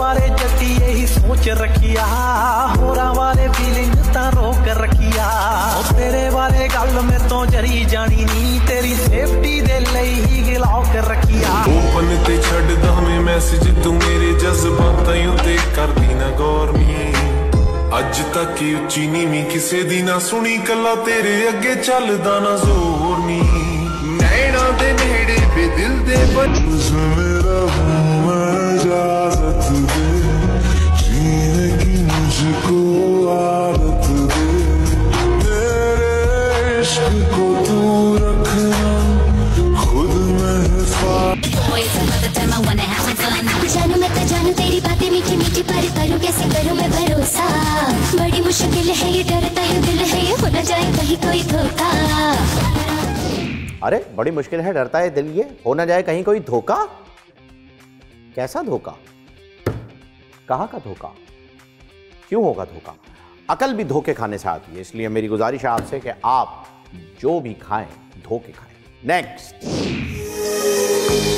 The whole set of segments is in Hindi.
ਵਾਲੇ ਜੱਟੀ ਇਹੀ ਸੋਚ ਰੱਖਿਆ। ਹੋਰਾਂ ਵਾਲੇ ਫੀਲਿੰਗ ਤਾਂ ਰੋਕ ਰੱਖਿਆ। ਤੇਰੇ ਵਾਲੇ ਗੱਲ ਮੇਰੇ ਤੋਂ ਜਰੀ ਜਾਣੀ ਨਹੀਂ ਤੇਰੀ ਸੇਫਟੀ ਦੇ ਲਈ ਹੀ ਗਿਲਾਕ ਰੱਖਿਆ। ਓਪਨ ਤੇ ਛੱਡਦਾ ਮੈਂ ਮੈਸੇਜ ਤੂੰ ਮੇਰੇ ਜਜ਼ਬਾਤਾਂ ਉਤੇ ਕਰਦੀ ਨਾ ਗੌਰ ਮੀ। ਅੱਜ ਤੱਕ ਇਹ ਉੱਚੀ ਨੀਵੀਂ ਕਿਸੇ ਦੀ ਨਾ ਸੁਣੀ। ਕੱਲਾ ਤੇਰੇ ਅੱਗੇ ਚੱਲਦਾ ਨਾ ਜ਼ੋਰ ਨਹੀਂ ਨੈਣਾ ਦੇ इश्क को तू रखना खुद. जानू मैं तो जानू तेरी बातें मीठी मीठी पर करूँ कैसे करूँ मैं भरोसा? बड़ी मुश्किल है ये डरता है दिल है ये हो न जाए कहीं कोई धोखा। अरे बड़ी मुश्किल है डरता है दिल ये हो ना जाए कहीं कोई धोखा? कैसा धोखा? कहाँ का धोखा? क्यों होगा धोखा? अकल भी धोखे खाने से आती है इसलिए मेरी गुजारिश है आपसे कि आप जो भी खाएँ के खाएँ। नेक्स्ट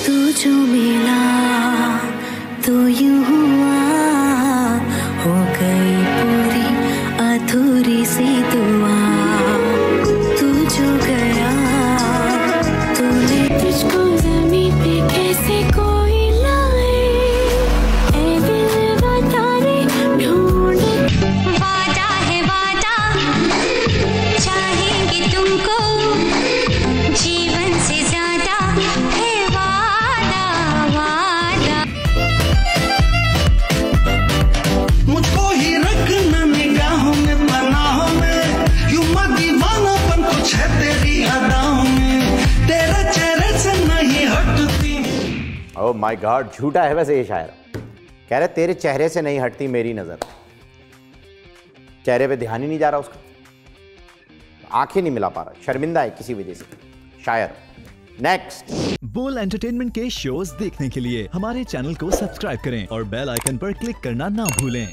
तू जो मिला तू यूँ ओ माय गॉड झूठा है वैसे ये शायर। कह रहे, तेरे चेहरे से नहीं हटती मेरी नज़र। चेहरे पे ध्यान ही नहीं जा रहा उसका। आँखें नहीं मिला पा रहा, शर्मिंदा है किसी वजह से। शायर नेक्स्ट बोल एंटरटेनमेंट के शोज़ देखने के लिए हमारे चैनल को सब्सक्राइब करें और बेल आइकन पर क्लिक करना ना भूलें।